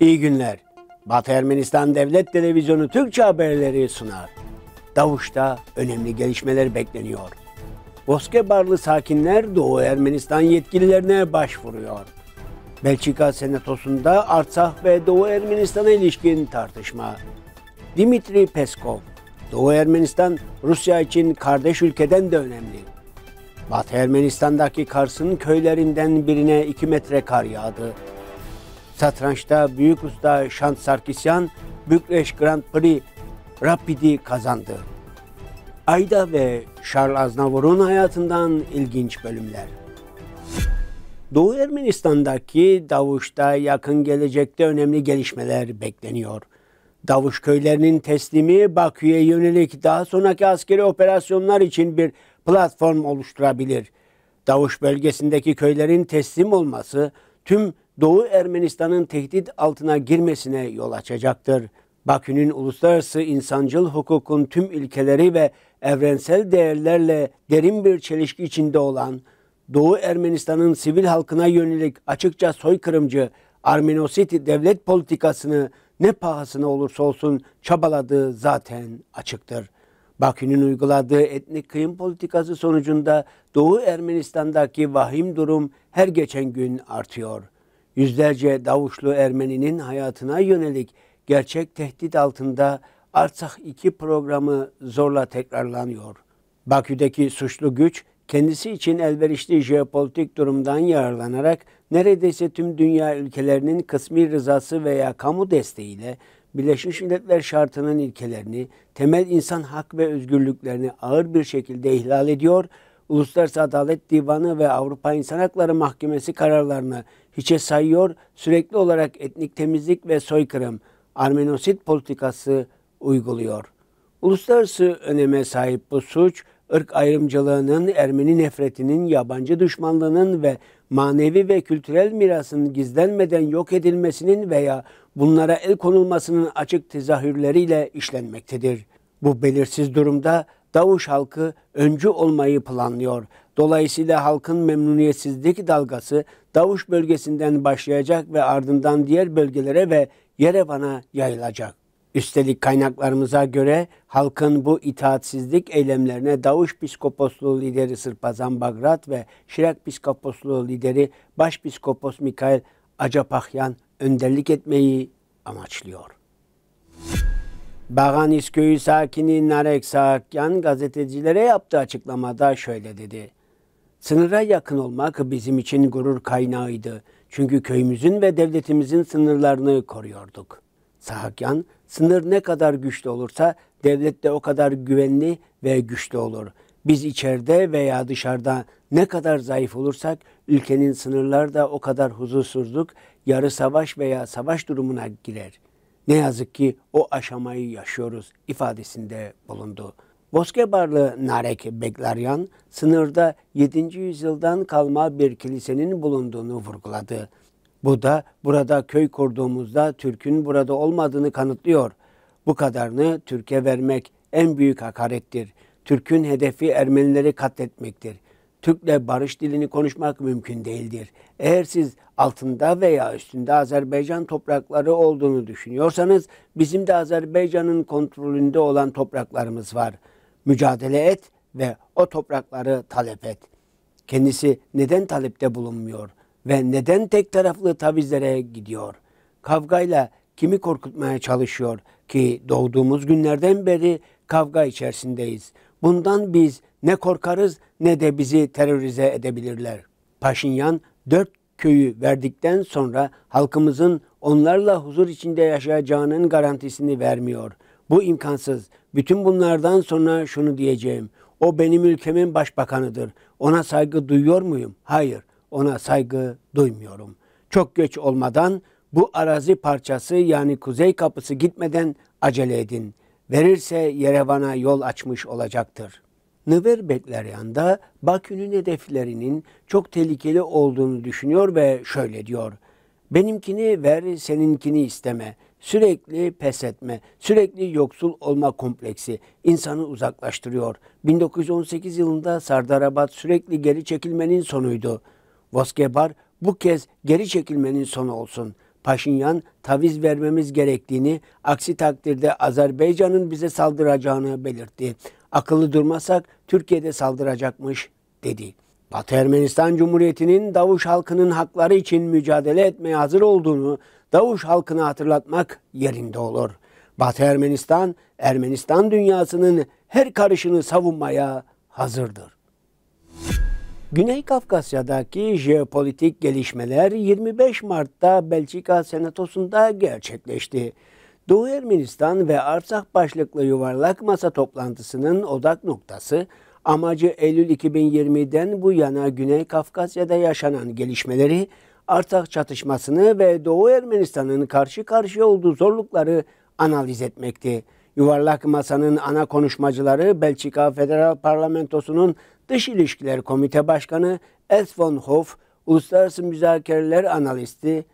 İyi günler. Batı Ermenistan Devlet Televizyonu Türkçe haberleri sunar. Davuş'ta önemli gelişmeler bekleniyor. Boskebarlı sakinler Doğu Ermenistan yetkililerine başvuruyor. Belçika Senatosu'nda Artsakh ve Doğu Ermenistan'a ilişkin tartışma. Dimitri Peskov, Doğu Ermenistan Rusya için kardeş ülkeden de önemli. Batı Ermenistan'daki Kars'ın köylerinden birine 2 metre kar yağdı. Satrançta büyük usta Şant Sarkisyan Bükreş Grand Prix Rapid'i kazandı. Ayda ve Charles Aznavour'un hayatından ilginç bölümler. Doğu Ermenistan'daki Davuş'ta yakın gelecekte önemli gelişmeler bekleniyor. Davuş köylerinin teslimi Bakü'ye yönelik daha sonraki askeri operasyonlar için bir platform oluşturabilir. Davuş bölgesindeki köylerin teslim olması tüm Doğu Ermenistan'ın tehdit altına girmesine yol açacaktır. Bakü'nün uluslararası insancıl hukukun tüm ilkeleri ve evrensel değerlerle derin bir çelişki içinde olan Doğu Ermenistan'ın sivil halkına yönelik açıkça soykırımcı Armenosit devlet politikasını ne pahasına olursa olsun çabaladığı zaten açıktır. Bakü'nün uyguladığı etnik kıyım politikası sonucunda Doğu Ermenistan'daki vahim durum her geçen gün artıyor. Yüzlerce Davuşlu Ermeninin hayatına yönelik gerçek tehdit altında Artsakh 2 programı zorla tekrarlanıyor. Bakü'deki suçlu güç kendisi için elverişli jeopolitik durumdan yararlanarak neredeyse tüm dünya ülkelerinin kısmi rızası veya kamu desteğiyle Birleşmiş Milletler şartının ilkelerini, temel insan hak ve özgürlüklerini ağır bir şekilde ihlal ediyor, Uluslararası Adalet Divanı ve Avrupa İnsan Hakları Mahkemesi kararlarını hiçe sayıyor, sürekli olarak etnik temizlik ve soykırım, Armenosit politikası uyguluyor. Uluslararası öneme sahip bu suç, ırk ayrımcılığının, Ermeni nefretinin, yabancı düşmanlığının ve manevi ve kültürel mirasın gizlenmeden yok edilmesinin veya bunlara el konulmasının açık tezahürleriyle işlenmektedir. Bu belirsiz durumda Davuş halkı öncü olmayı planlıyor. Dolayısıyla halkın memnuniyetsizlik dalgası Davuş bölgesinden başlayacak ve ardından diğer bölgelere ve Yerevan'a yayılacak. Üstelik kaynaklarımıza göre halkın bu itaatsizlik eylemlerine Davuş Piskoposluğu lideri Sırpazan Bagrat ve Şirak Piskoposluğu lideri Başpiskopos Mikail Acapahyan önderlik etmeyi amaçlıyor. Bağanis köyü sakini Narek Saakyan gazetecilere yaptığı açıklamada şöyle dedi. Sınıra yakın olmak bizim için gurur kaynağıydı. Çünkü köyümüzün ve devletimizin sınırlarını koruyorduk. Sahakyan, sınır ne kadar güçlü olursa devlet de o kadar güvenli ve güçlü olur. Biz içeride veya dışarıda ne kadar zayıf olursak ülkenin sınırları da o kadar huzursuzluk, yarı savaş veya savaş durumuna girer. Ne yazık ki o aşamayı yaşıyoruz ifadesinde bulundu. Boskebarlı Narek Beklaryan sınırda 7. yüzyıldan kalma bir kilisenin bulunduğunu vurguladı. Bu da burada köy kurduğumuzda Türk'ün burada olmadığını kanıtlıyor. Bu kadarını Türkiye vermek en büyük hakarettir. Türk'ün hedefi Ermenileri katletmektir. Türk'le barış dilini konuşmak mümkün değildir. Eğer siz altında veya üstünde Azerbaycan toprakları olduğunu düşünüyorsanız bizim de Azerbaycan'ın kontrolünde olan topraklarımız var. Mücadele et ve o toprakları talep et. Kendisi neden talepte bulunmuyor ve neden tek taraflı tavizlere gidiyor? Kavgayla kimi korkutmaya çalışıyor ki doğduğumuz günlerden beri kavga içerisindeyiz. Bundan biz ne korkarız ne de bizi terörize edebilirler. Paşinyan dört köyü verdikten sonra halkımızın onlarla huzur içinde yaşayacağının garantisini vermiyor. Bu imkansız. Bütün bunlardan sonra şunu diyeceğim. O benim ülkemin başbakanıdır. Ona saygı duyuyor muyum? Hayır, ona saygı duymuyorum. Çok göç olmadan bu arazi parçası yani kuzey kapısı gitmeden acele edin. Verirse Yerevan'a yol açmış olacaktır.'' Nıver Bekleryan da Bakü'nün hedeflerinin çok tehlikeli olduğunu düşünüyor ve şöyle diyor. Benimkini ver, seninkini isteme. Sürekli pes etme, sürekli yoksul olma kompleksi insanı uzaklaştırıyor. 1918 yılında Sardarabat sürekli geri çekilmenin sonuydu. Voskebar bu kez geri çekilmenin sonu olsun. Paşinyan taviz vermemiz gerektiğini, aksi takdirde Azerbaycan'ın bize saldıracağını belirtti. Akıllı durmasak Türkiye'de saldıracakmış dedi. Batı Ermenistan Cumhuriyeti'nin Davuş halkının hakları için mücadele etmeye hazır olduğunu Davuş halkına hatırlatmak yerinde olur. Batı Ermenistan, Ermenistan dünyasının her karışını savunmaya hazırdır. Güney Kafkasya'daki jeopolitik gelişmeler 25 Mart'ta Belçika Senatosu'nda gerçekleşti. Doğu Ermenistan ve Arsak başlıklı yuvarlak masa toplantısının odak noktası amacı Eylül 2020'den bu yana Güney Kafkasya'da yaşanan gelişmeleri, Arsak çatışmasını ve Doğu Ermenistan'ın karşı karşıya olduğu zorlukları analiz etmekti. Yuvarlak Masa'nın ana konuşmacıları Belçika Federal Parlamentosu'nun Dış İlişkiler Komite Başkanı Els von Hof, Uluslararası Müzakereler Analisti,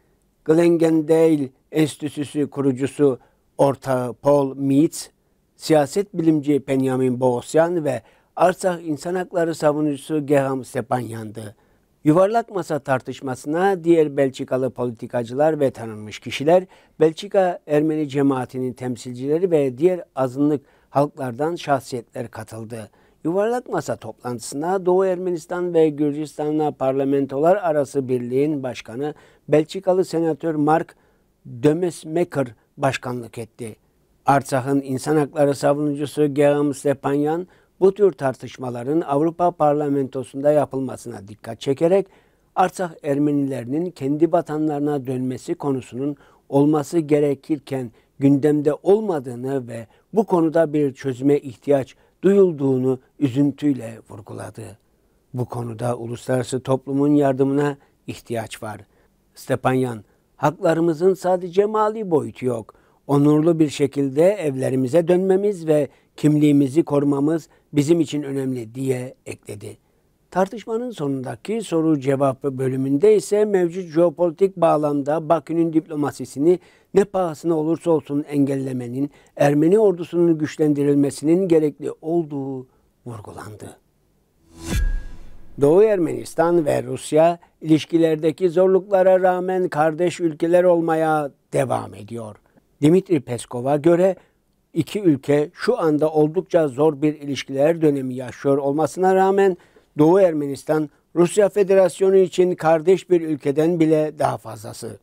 Glengendale Enstitüsü kurucusu ortağı Paul Meets, siyaset bilimci Benjamin Boğosyan ve Arsak İnsan Hakları savunucusu Geham Stepanyan'dı. Yuvarlak masa tartışmasına diğer Belçikalı politikacılar ve tanınmış kişiler, Belçika Ermeni cemaatinin temsilcileri ve diğer azınlık halklardan şahsiyetler katıldı. Yuvarlak masa toplantısına Doğu Ermenistan ve Gürcistan'la parlamentolar arası birliğin başkanı Belçikalı senatör Mark Dömesmaker başkanlık etti. Artsak'ın insan hakları savunucusu Geram Stepanyan bu tür tartışmaların Avrupa Parlamentosu'nda yapılmasına dikkat çekerek Arsak Ermenilerinin kendi vatanlarına dönmesi konusunun olması gerekirken gündemde olmadığını ve bu konuda bir çözüme ihtiyaç duyulduğunu üzüntüyle vurguladı. Bu konuda uluslararası toplumun yardımına ihtiyaç var. Stepanyan, haklarımızın sadece mali boyutu yok. Onurlu bir şekilde evlerimize dönmemiz ve kimliğimizi korumamız bizim için önemli diye ekledi. Tartışmanın sonundaki soru cevap bölümünde ise mevcut jeopolitik bağlamda Bakü'nün diplomasisini ne pahasına olursa olsun engellemenin, Ermeni ordusunun güçlendirilmesinin gerekli olduğu vurgulandı. Doğu Ermenistan ve Rusya ilişkilerdeki zorluklara rağmen kardeş ülkeler olmaya devam ediyor. Dimitri Peskov'a göre iki ülke şu anda oldukça zor bir ilişkiler dönemi yaşıyor olmasına rağmen Doğu Ermenistan Rusya Federasyonu için kardeş bir ülkeden bile daha fazlası.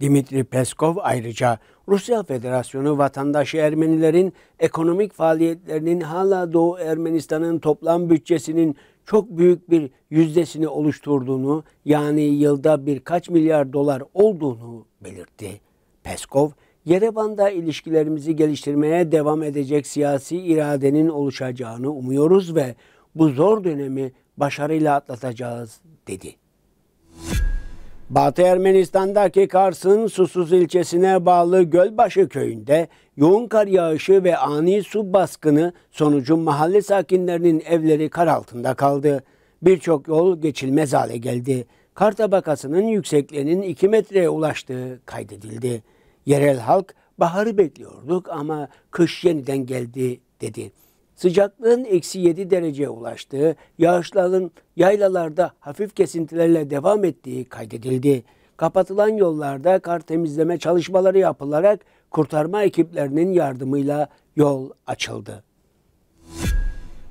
Dimitri Peskov ayrıca Rusya Federasyonu vatandaşı Ermenilerin ekonomik faaliyetlerinin hala Doğu Ermenistan'ın toplam bütçesinin çok büyük bir yüzdesini oluşturduğunu yani yılda birkaç milyar dolar olduğunu belirtti. Peskov, Yerevan'da ilişkilerimizi geliştirmeye devam edecek siyasi iradenin oluşacağını umuyoruz ve bu zor dönemi başarıyla atlatacağız dedi. Batı Ermenistan'daki Kars'ın Susuz ilçesine bağlı Gölbaşı köyünde yoğun kar yağışı ve ani su baskını sonucu mahalle sakinlerinin evleri kar altında kaldı. Birçok yol geçilmez hale geldi. Kar tabakasının yüksekliğinin 2 metreye ulaştığı kaydedildi. Yerel halk baharı bekliyorduk ama kış yeniden geldi dedi. Sıcaklığın eksi 7 dereceye ulaştığı, yağışların yaylalarda hafif kesintilerle devam ettiği kaydedildi. Kapatılan yollarda kar temizleme çalışmaları yapılarak kurtarma ekiplerinin yardımıyla yol açıldı.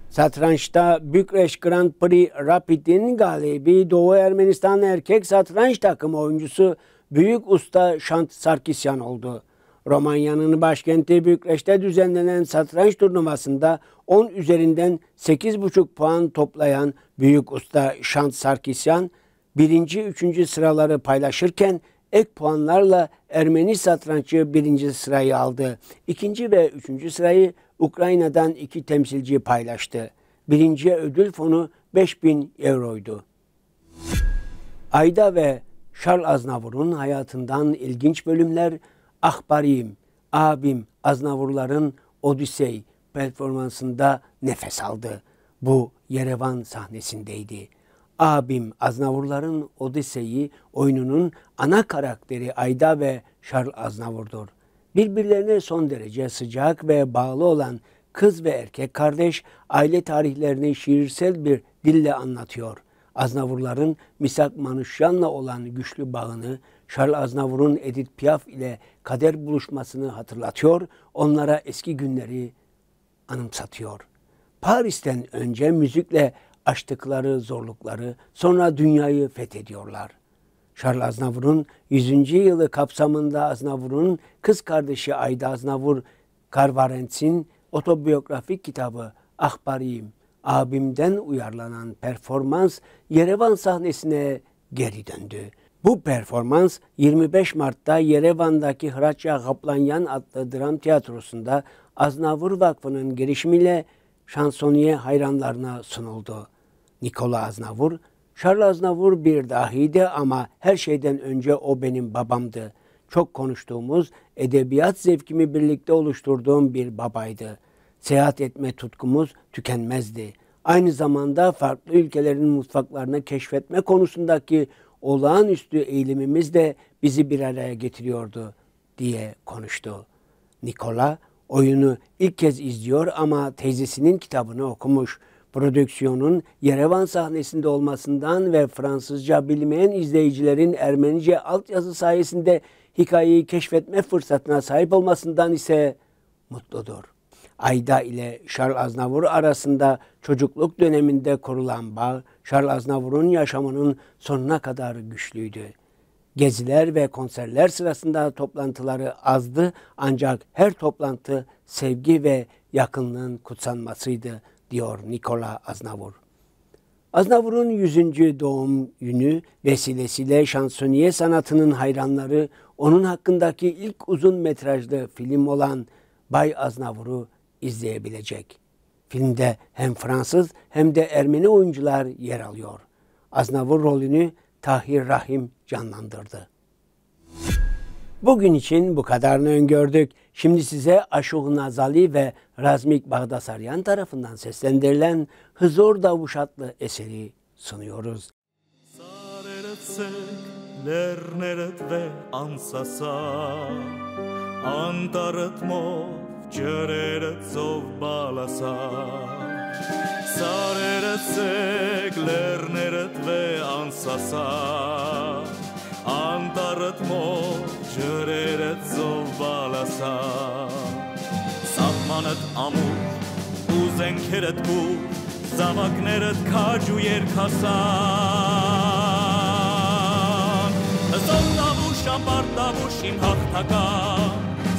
Satrançta Bükreş Grand Prix Rapid'in galibi Doğu Ermenistan erkek satranç takımı oyuncusu Büyük Usta Şant Sarkisyan oldu. Romanya'nın başkenti Bükreş'te düzenlenen satranç turnuvasında 10 üzerinden 8,5 puan toplayan büyük usta Şant Sarkisyan birinci, üçüncü sıraları paylaşırken ek puanlarla Ermeni satranççı birinci sırayı aldı. İkinci ve üçüncü sırayı Ukrayna'dan iki temsilci paylaştı. Birinci ödül fonu 5000 euroydu. Ayda ve Charles Aznavour'un hayatından ilginç bölümler Ahbarim, abim Aznavurların Odisey performansında nefes aldı. Bu Yerevan sahnesindeydi. Abim Aznavurların Odisey'i oyununun ana karakteri Ayda ve Charles Aznavur'dur. Birbirlerine son derece sıcak ve bağlı olan kız ve erkek kardeş aile tarihlerini şiirsel bir dille anlatıyor. Aznavurların Misak Manuşyan'la olan güçlü bağını Charles Aznavour'un Edith Piaf ile kader buluşmasını hatırlatıyor, onlara eski günleri anımsatıyor. Paris'ten önce müzikle açtıkları zorlukları, sonra dünyayı fethediyorlar. Charles Aznavour'un 100. yılı kapsamında Aznavour'un kız kardeşi Ayda Aznavour Karvarents'in otobiyografik kitabı Ahbariyim, abimden uyarlanan performans Yerevan sahnesine geri döndü. Bu performans 25 Mart'ta Yerevan'daki Hraçya Kaplanyan adlı dram tiyatrosunda Aznavur Vakfı'nın girişimiyle şansoniye hayranlarına sunuldu. Nikola Aznavur, Charles Aznavur bir dahiydi ama her şeyden önce o benim babamdı. Çok konuştuğumuz, edebiyat zevkimi birlikte oluşturduğum bir babaydı. Seyahat etme tutkumuz tükenmezdi. Aynı zamanda farklı ülkelerin mutfaklarını keşfetme konusundaki olağanüstü eğilimimiz de bizi bir araya getiriyordu diye konuştu. Nikola oyunu ilk kez izliyor ama teyzesinin kitabını okumuş. Prodüksiyonun Yerevan sahnesinde olmasından ve Fransızca bilmeyen izleyicilerin Ermenice altyazı sayesinde hikayeyi keşfetme fırsatına sahip olmasından ise mutludur. Ayda ile Charles Aznavour arasında çocukluk döneminde kurulan bağ, Charles Aznavour'un yaşamının sonuna kadar güçlüydü. Geziler ve konserler sırasında toplantıları azdı ancak her toplantı sevgi ve yakınlığın kutsanmasıydı diyor Nikola Aznavour. Aznavour'un 100. doğum günü vesilesiyle şansoniye sanatının hayranları onun hakkındaki ilk uzun metrajlı film olan Bay Aznavour'u izleyebilecek. Filmde hem Fransız hem de Ermeni oyuncular yer alıyor. Aznavour rolünü Tahir Rahim canlandırdı. Bugün için bu kadarını öngördük. Şimdi size Aşuh Nazali ve Razmik Bağdasaryan tarafından seslendirilen Hızor Davuş adlı eseri sunuyoruz. Lernerët ve ansasa Antarët ջրերը ծով բալասա սարերը ցեք լեռները տվե անսասա անտարդ մո ջրերը ծով բալասա սահմանդ ամուր ու զենքերդ բուր զավակներդ քաջ ու երկասան Զովտավուշ, ապարտավուշ իմ հաղթական